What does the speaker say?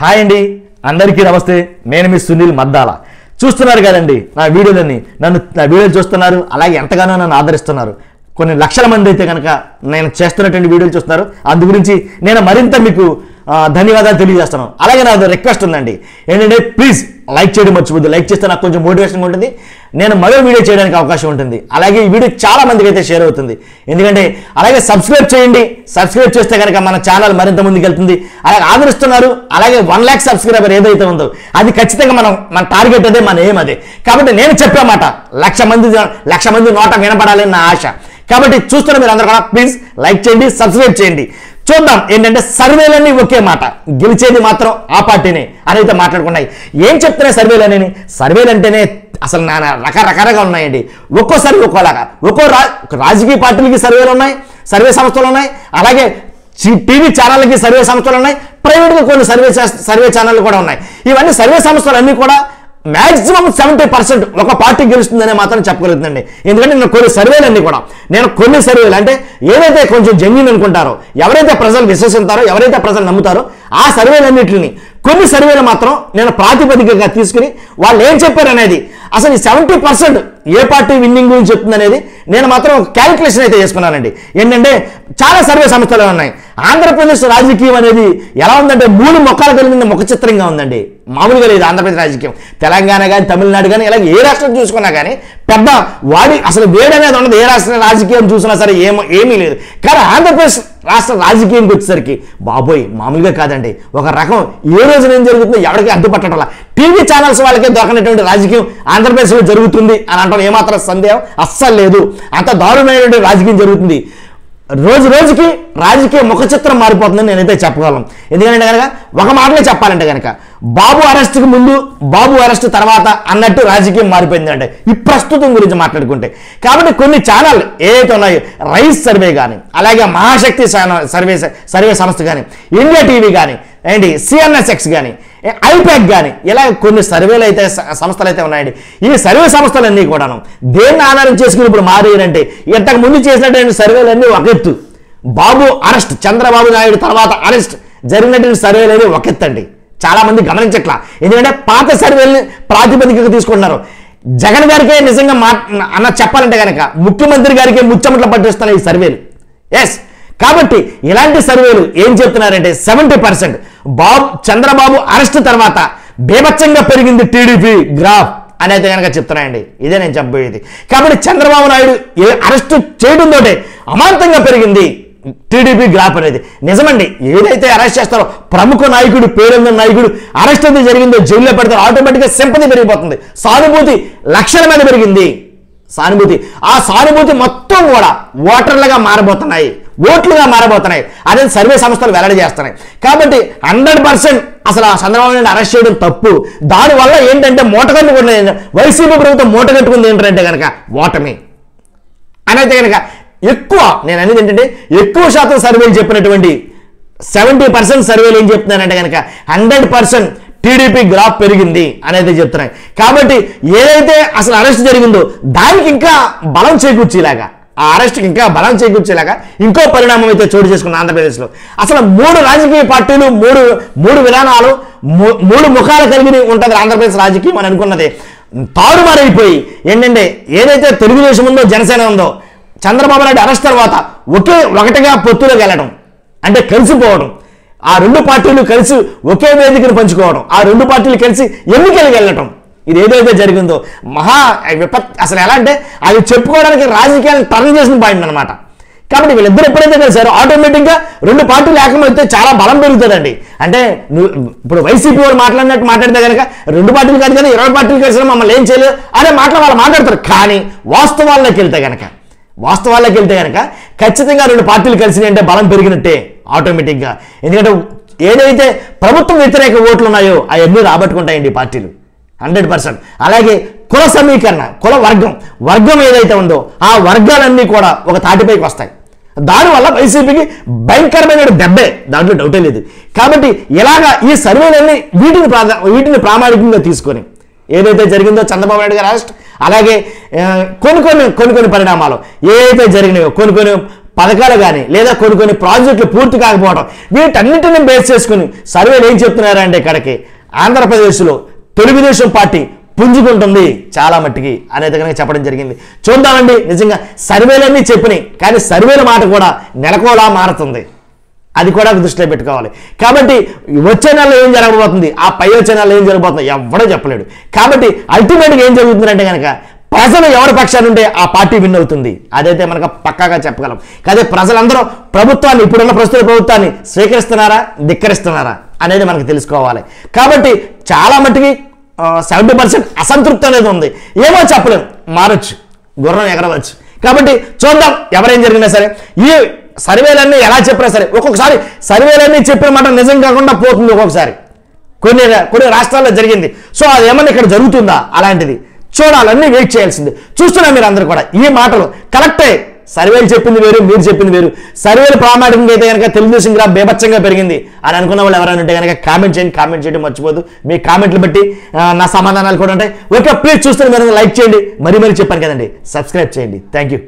Hi అండి. అందరికీ నమస్తే. నేను మీ సునీల్ మద్దాల. చూస్తున్నారు కదండి నా వీడియోలన్నీ. నన్ను నా వీడియోలు చూస్తున్నారు అలాగే ఎంతగానో నన్ను ఆదరిస్తున్నారు. కొన్ని లక్షల మంది అయితే కనుక నేను చేస్తున్నటువంటి వీడియోలు చూస్తున్నారు. అందు గురించి నేను మరింత మీకు ధన్యవాదాలు తెలియజేస్తున్నాను అలాగే నాకు రిక్వెస్ట్ ఉందండి. ఏంటంటే ప్లీజ్ లైక్ చేయడం మర్చిపోద్దు లైక్ చేస్తే నాకు కొంచెం మోటివేషన్గా ఉంటుంది. నేను మరో వీడియో చేయడానికి అవకాశం ఉంటుంది. అలాగే ఈ వీడియో చాలా మందికి అయితే షేర్ అవుతుంది. ఎందుకంటే అలాగే సబ్స్క్రైబ్ చేయండి. సబ్స్క్రైబ్ చేస్తే కనుక మన ఛానల్ మరింత ముందుకు వెళ్తుంది అలాగే ఆదరిస్తున్నారు. అలాగే వన్ ల్యాక్ సబ్స్క్రైబర్ ఏదైతే ఉందో అది ఖచ్చితంగా మనం మన టార్గెట్ అదే మన ఏం అదే. కాబట్టి నేను చెప్పామాట లక్ష మంది లక్ష మంది నోట వినపడాలని నా ఆశ. కాబట్టి చూస్తున్న మీరు అందరూ కూడా ప్లీజ్ లైక్ చేయండి సబ్స్క్రైబ్ చేయండి. చూద్దాం ఏంటంటే సర్వేలన్నీ ఒకే మాట. గెలిచేది మాత్రం ఆ పార్టీనే. అని అయితే మాట్లాడుకున్నాయి. ఏం చెప్తున్నాయి సర్వేలు సర్వేలంటేనే సర్వేలు అంటేనే అసలు నానా రకరకాలుగా ఉన్నాయండి. ఒక్కో సర్వే ఒక్కోలాగా. ఒక్కో రా రాజకీయ పార్టీలకి సర్వేలు ఉన్నాయి సర్వే సంస్థలు ఉన్నాయి అలాగే టీవీ ఛానళ్ళకి సర్వే సంస్థలు ఉన్నాయి ప్రైవేట్గా కొన్ని సర్వే సర్వే ఛానళ్ళు కూడా ఉన్నాయి. ఇవన్నీ సర్వే సంస్థలు అన్నీ కూడా మాక్సిమం సెవెంటీ పర్సెంట్ ఒక పార్టీ గెలుస్తుందనే మాత్రం చెప్పగలుగుతుందండి. ఎందుకంటే నేను కొన్ని సర్వేలు అన్ని కూడా నేను కొన్ని సర్వేలు అంటే ఏదైతే కొంచెం జెన్యున్ అనుకుంటారో ఎవరైతే ప్రజలు విశ్వసిస్తారో ఎవరైతే ప్రజలు నమ్ముతారో ఆ సర్వేలన్నింటిని కొన్ని సర్వేలు మాత్రం నేను ప్రాతిపదికగా తీసుకుని వాళ్ళు ఏం చెప్పారు అనేది అసలు ఈ సెవెంటీ పర్సెంట్ ఏ పార్టీ విన్నింగ్ గురించి చెప్తుంది అనేది నేను మాత్రం క్యాలిక్యులేషన్ అయితే చేసుకున్నానండి. ఏంటంటే చాలా సర్వే సంస్థలు ఉన్నాయి. ఆంధ్రప్రదేశ్ రాజకీయం అనేది ఎలా ఉందంటే మూడు మొక్కలు కలిగిన ముఖ చిత్రంగా ఉందండి. మామూలుగా లేదు ఆంధ్రప్రదేశ్ రాజకీయం. తెలంగాణ కానీ తమిళనాడు కానీ ఇలాగ ఏ రాష్ట్రం చూసుకున్నా కానీ పెద్ద వాడి అసలు వేడి అనేది ఉండదు ఏ రాష్ట్ర రాజకీయం చూసినా సరే ఏమో ఏమీ లేదు. కానీ ఆంధ్రప్రదేశ్ రాష్ట్ర రాజకీయంకి వచ్చేసరికి బాబోయ్ మామూలుగా కాదండి. ఒక రకం ఏ రోజున ఏం జరుగుతుందో ఎవరికి అడ్డుపట్టడం టీవీ ఛానల్స్ వాళ్ళకే దొరకనటువంటి రాజకీయం ఆంధ్రప్రదేశ్లో జరుగుతుంది అని అంటాం ఏమాత్రం సందేహం? అస్సలు లేదు. అంత దారుణమైనటువంటి రాజకీయం జరుగుతుంది. రోజు రోజుకి రాజకీయ ముఖ చిత్రం మారిపోతుందని నేనైతే చెప్పగలను. ఎందుకంటే కనుక ఒక మాటలే చెప్పాలంటే కనుక బాబు అరెస్ట్కి ముందు బాబు అరెస్ట్ తర్వాత అన్నట్టు రాజకీయం మారిపోయింది అంటే ఈ ప్రస్తుతం గురించి మాట్లాడుకుంటే. కాబట్టి కొన్ని ఛానల్ ఏదైతే ఉన్నాయో రైస్ సర్వే కానీ అలాగే మహాశక్తి సర్వే సర్వే సంస్థ కానీ ఇండియా టీవీ కానీ ఏంటి సిఎన్ఎస్ఎక్స్ కానీ ఐపాక్ కానీ ఇలా కొన్ని సర్వేలు అయితే సంస్థలు అయితే ఉన్నాయండి. ఈ సర్వే సంస్థలన్నీ కూడాను దేన్ని ఆధారం చేసుకుని ఇప్పుడు మారేయంటే ఇంతకు ముందు చేసినటువంటి సర్వేలన్నీ ఒక ఎత్తు. బాబు అరెస్ట్ చంద్రబాబు నాయుడు తర్వాత అరెస్ట్ జరిగినటువంటి సర్వేలు అనేవి ఒక ఎత్తండి. చాలామంది చాలా మంది గమనించట్లా. ఎందుకంటే పాత సర్వేల్ని ప్రాతిపదికగా తీసుకుంటున్నారు. జగన్ గారికే నిజంగా మా అన్న చెప్పాలంటే కనుక ముఖ్యమంత్రి గారికే ముచ్చమట్ల పట్టిస్తున్నాయి ఈ సర్వేలు. ఎస్ కాబట్టి ఇలాంటి సర్వేలు ఏం చెప్తున్నారంటే seventy percent. Babu Chandrababu arrest తర్వాత బీభత్సంగా పెరిగింది టీడీపీ గ్రాఫ్ అనేది కనుక చెప్తున్నాయండి. ఇదే నేను చెప్పబోయేది కాబట్టి చంద్రబాబు నాయుడు ఏ అరెస్ట్ చేయడంతో అమాంతంగా పెరిగింది టీడీపీ గ్రాప్ అనేది. నిజమండి ఏదైతే అరెస్ట్ చేస్తారో ప్రముఖ నాయకుడు పేరున్న నాయకుడు అరెస్ట్ అయితే జరిగిందో జైల్లో పెడతారో ఆటోమేటిక్గా సింపతి పెరిగిపోతుంది. సానుభూతి లక్షల మీద పెరిగింది. సానుభూతి. ఆ సానుభూతి మొత్తం కూడా ఓటర్లుగా మారబోతున్నాయి. ఓట్లుగా మారబోతున్నాయి. అదే సర్వే సంస్థలు వెల్లడి చేస్తున్నాయి. కాబట్టి హండ్రెడ్ పర్సెంట్ అసలు ఆ చంద్రబాబు నాయుడు అరెస్ట్ చేయడం తప్పు. దానివల్ల ఏంటంటే మూట కట్టుకున్నది వైసీపీ ప్రభుత్వం మూట కట్టుకుంది ఏంటంటే కనుక ఓటమి. అనైతే కనుక ఎక్కువ నేను అనేది ఏంటంటే ఎక్కువ శాతం సర్వేలు చెప్పినటువంటి సెవెంటీ పర్సెంట్ సర్వేలు ఏం చెప్తున్నారంటే కనుక హండ్రెడ్ పర్సెంట్ టీడీపీ గ్రాఫ్ పెరిగింది అనేది చెప్తున్నాయి. కాబట్టి ఏదైతే అసలు అరెస్ట్ జరిగిందో దానికి ఇంకా బలం చేకూర్చేలాగా ఆ అరెస్ట్కి ఇంకా బలం చేకూర్చేలాగా ఇంకో పరిణామం అయితే చోటు చేసుకున్న ఆంధ్రప్రదేశ్లో. అసలు మూడు రాజకీయ పార్టీలు మూడు మూడు విధానాలు మూ- మూడు ముఖాలు కలిగి ఉంటుంది ఆంధ్రప్రదేశ్ రాజకీయం అని అనుకున్నది. తారుమారైపోయి ఏంటంటే ఏదైతే తెలుగుదేశం ఉందో జనసేన ఉందో చంద్రబాబు నాయుడు అరెస్ట్ తర్వాత ఒకే ఒకటిగా పొత్తులోకి వెళ్ళడం అంటే కలిసిపోవడం ఆ రెండు పార్టీలు కలిసి ఒకే వేదికను పంచుకోవడం ఆ రెండు పార్టీలు కలిసి ఎన్నికలకు వెళ్ళటం ఇది ఏదైతే జరిగిందో మహా విపత్ అసలు ఎలా అంటే అది చెప్పుకోవడానికి రాజకీయాలను టర్న్ చేసిన పాయింట్ అనమాట కాబట్టి వీళ్ళిద్దరు ఎప్పుడైతే కలిసారో ఆటోమేటిక్గా రెండు పార్టీలు ఏకమైతే చాలా బలం పెరుగుతుందండి. అంటే ఇప్పుడు వైసీపీ వాళ్ళు మాట్లాడినట్టు మాట్లాడితే కనుక రెండు పార్టీలు కాదు కానీ ఇరవై పార్టీలు కలిసినా మమ్మల్ని ఏం చేయలేదు అనే మాటలు వాళ్ళు మాట్లాడతారు. కానీ వాస్తవాల్లోకి వెళ్తే కనుక వాస్తవాల్లోకి వెళ్తే కనుక ఖచ్చితంగా రెండు పార్టీలు కలిసినాయి అంటే బలం పెరిగినట్టే ఆటోమేటిక్గా. ఎందుకంటే ఏదైతే ప్రభుత్వం వ్యతిరేక ఓట్లు ఉన్నాయో అవన్నీ రాబట్టుకుంటాయండి పార్టీలు. Hundred percent. అలాగే కుల సమీకరణ కుల వర్గం వర్గం ఏదైతే ఉందో ఆ వర్గాలన్నీ కూడా ఒక తాటిపైకి వస్తాయి. దానివల్ల వైసీపీకి భయంకరమైన దెబ్బే. దాంట్లో డౌటే లేదు. కాబట్టి ఇలాగా ఈ సర్వేలన్నీ వీటిని ప్రాధా వీటిని ప్రామాణికంగా తీసుకొని ఏదైతే జరిగిందో చంద్రబాబు నాయుడు గారు అరెస్ట్ అలాగే కొన్ని కొన్ని కొన్ని కొన్ని పరిణామాలు ఏవైతే జరిగినాయో కొన్ని కొన్ని పథకాలు కానీ లేదా కొన్ని కొన్ని ప్రాజెక్టులు పూర్తి కాకపోవడం వీటన్నిటిని బేస్ చేసుకుని సర్వేలు ఏం చెప్తున్నారంటే ఇక్కడికి ఆంధ్రప్రదేశ్లో తెలుగుదేశం పార్టీ పుంజుకుంటుంది చాలా మట్టికి అనేది కనుక చెప్పడం జరిగింది. చూద్దామండి నిజంగా సర్వేలన్నీ చెప్పినాయి కానీ సర్వేల మాట కూడా నెలకోలా మారుతుంది. అది కూడా దృష్టిలో పెట్టుకోవాలి. కాబట్టి వచ్చే నెలలో ఏం జరగబోతుంది? ఆ పై వచ్చే నెలలో ఏం జరగబోతుంది? ఎవడో చెప్పలేడు. కాబట్టి అల్టిమేట్గా ఏం జరుగుతుందంటే కనుక ప్రజలు ఎవరి పక్షాన్ని ఉంటే ఆ పార్టీ విన్ అవుతుంది. అదైతే మనకు పక్కాగా చెప్పగలం. అదే ప్రజలందరూ ప్రభుత్వాన్ని ఇప్పుడున్న ప్రస్తుత ప్రభుత్వాన్ని స్వీకరిస్తున్నారా? ధిక్కరిస్తున్నారా? అనేది మనకు తెలుసుకోవాలి. కాబట్టి చాలా మట్టుకి సెవెంటీ పర్సెంట్ అసంతృప్తి అనేది ఉంది. ఏమో చెప్పలేము మారచ్చు. గుర్రం ఎగరవచ్చు. కాబట్టి చూద్దాం ఎవరేం జరిగినా సరే. ఈ సర్వేలన్నీ ఎలా చెప్పినా సరే ఒక్కొక్కసారి సర్వేలన్నీ చెప్పిన మాట నిజం కాకుండా పోతుంది ఒక్కొక్కసారి. కొన్ని కొన్ని రాష్ట్రాల్లో జరిగింది. సో అది ఏమన్నా ఇక్కడ జరుగుతుందా? అలాంటిది. చూడాలన్నీ వెయిట్ చేయాల్సింది. చూస్తున్నా మీరు అందరు కూడా. ఈ మాటలు కరెక్టే. సర్వేలు చెప్పింది వేరు మీరు చెప్పింది వేరు. సర్వేలు ప్రామాణికంగా అయితే కనుక తెలుగుదేశం గ్రాఫ్ బేభత్సంగా పెరిగింది. అని అనుకున్న వాళ్ళు ఎవరైనా ఉంటే కనుక కామెంట్ చేయండి. కామెంట్ చేయడం మర్చిపోదు. మీ కామెంట్లు బట్టి నా సమాధానాలు కూడా ఉంటాయి. ఓకే ప్లీజ్ చూస్తే మీరు లైక్ చేయండి. మరీ మరీ చెప్పాను కదండి. సబ్స్క్రైబ్ చేయండి. Thank you